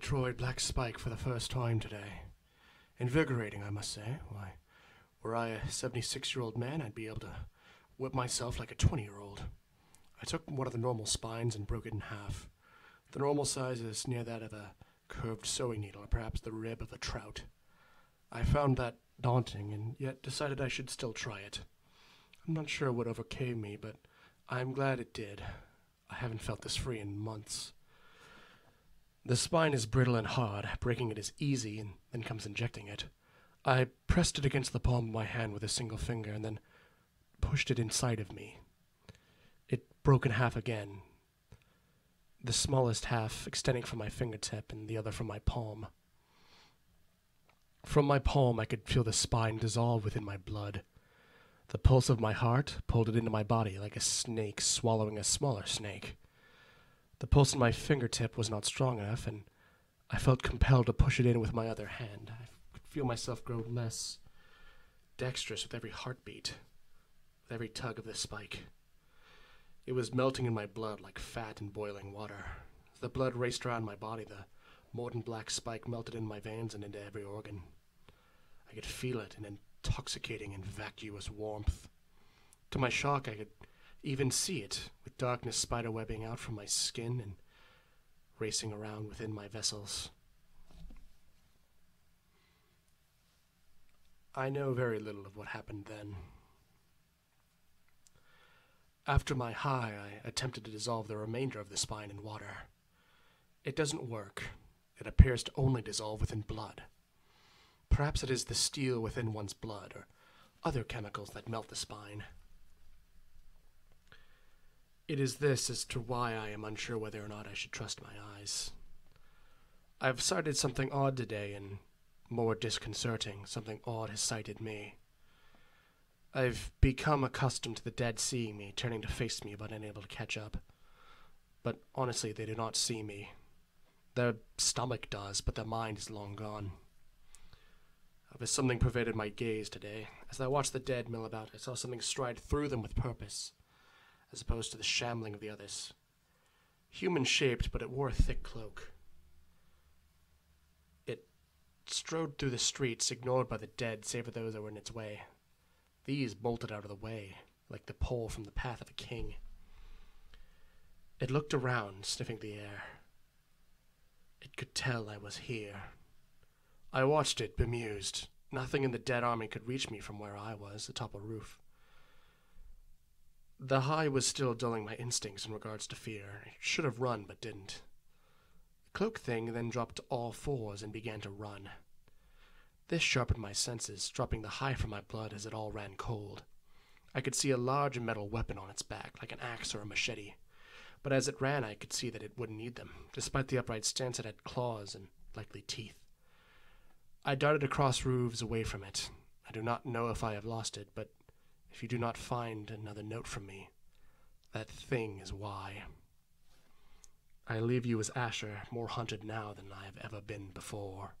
tried Black Spike for the first time today. Invigorating, I must say. Why, were I a 76 year old man, I'd be able to whip myself like a 20 year old. I took one of the normal spines and broke it in half. The normal size is near that of a curved sewing needle, or perhaps the rib of a trout. I found that daunting, and yet decided I should still try it. I'm not sure what overcame me, but I'm glad it did. I haven't felt this free in months. The spine is brittle and hard, breaking it is easy, and then comes injecting it. I pressed it against the palm of my hand with a single finger, and then pushed it inside of me. It broke in half again, the smallest half extending from my fingertip and the other from my palm. From my palm, I could feel the spine dissolve within my blood. The pulse of my heart pulled it into my body like a snake swallowing a smaller snake. The pulse in my fingertip was not strong enough, and I felt compelled to push it in with my other hand. I could feel myself grow less dexterous with every heartbeat, with every tug of the spike. It was melting in my blood like fat in boiling water. The blood raced around my body, the molten black spike melted in my veins and into every organ. I could feel it in intoxicating and vacuous warmth. To my shock, I could even see it, darkness spiderwebbing out from my skin and racing around within my vessels. I know very little of what happened then. After my high, I attempted to dissolve the remainder of the spine in water. It doesn't work. It appears to only dissolve within blood. Perhaps it is the steel within one's blood or other chemicals that melt the spine. It is this as to why I am unsure whether or not I should trust my eyes. I've sighted something odd today, and more disconcerting, something odd has sighted me. I've become accustomed to the dead seeing me, turning to face me but unable to catch up. But honestly, they do not see me. Their stomach does, but their mind is long gone. As something pervaded my gaze today. As I watched the dead mill about, I saw something stride through them with purpose as opposed to the shambling of the others. Human shaped, but it wore a thick cloak. It strode through the streets, ignored by the dead, save for those that were in its way. These bolted out of the way, like the pole from the path of a king. It looked around, sniffing the air. It could tell I was here. I watched it, bemused. Nothing in the dead army could reach me from where I was, atop a roof. The high was still dulling my instincts in regards to fear. I should have run, but didn't. The cloak thing then dropped to all fours and began to run. This sharpened my senses, dropping the high from my blood as it all ran cold. I could see a large metal weapon on its back, like an axe or a machete. But as it ran, I could see that it wouldn't need them. Despite the upright stance, it had claws and likely teeth. I darted across roofs away from it. I do not know if I have lost it, but if you do not find another note from me, that thing is why. I leave you as Asher, more hunted now than I have ever been before.